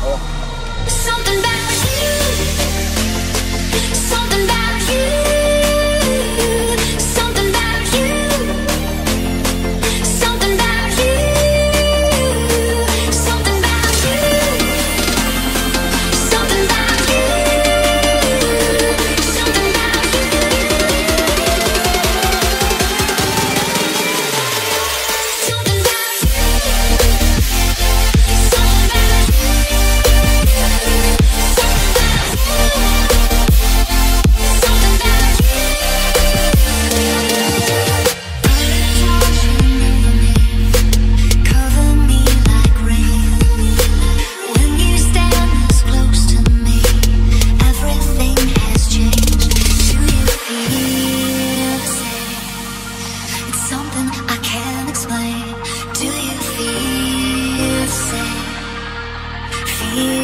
好了。here.